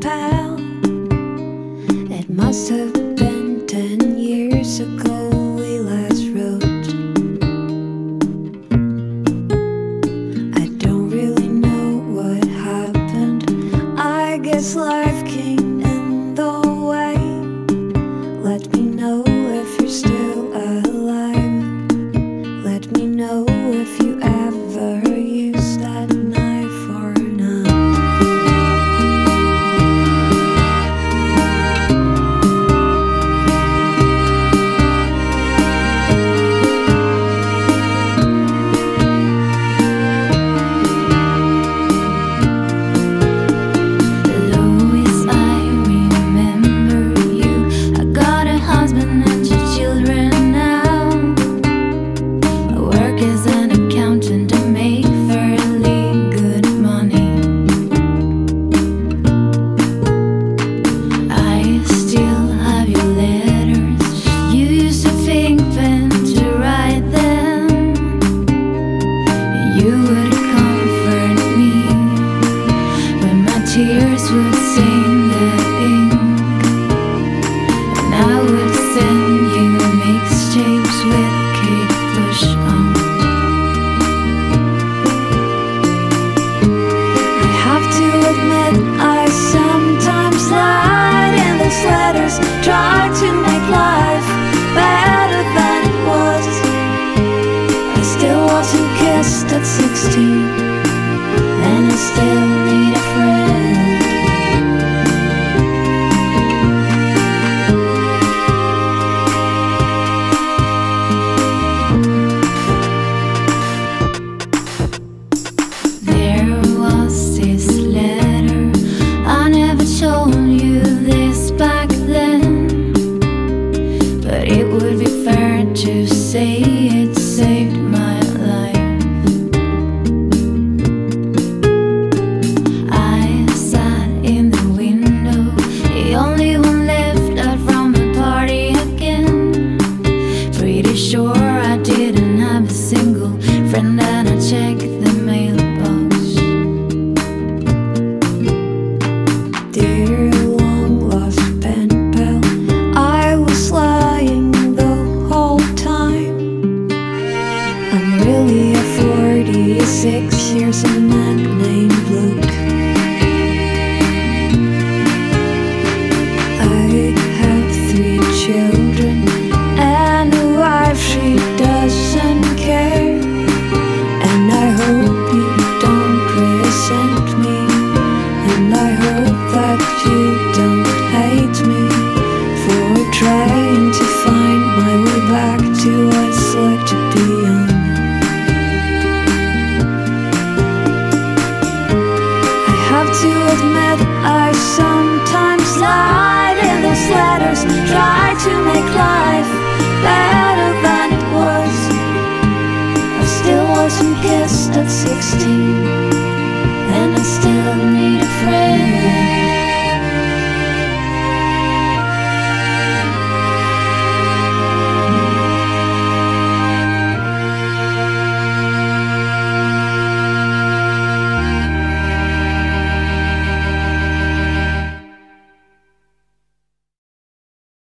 pal. It must have been ten years ago we last wrote. I don't really know what happened. I guess life came in the way. Let me know if you're still alive. Let me know if you ever used that. you say it. Billy a 46 years man named blue met I sometimes. Slide in those letters Try to make life better than it was. I still wasn't kissed at 16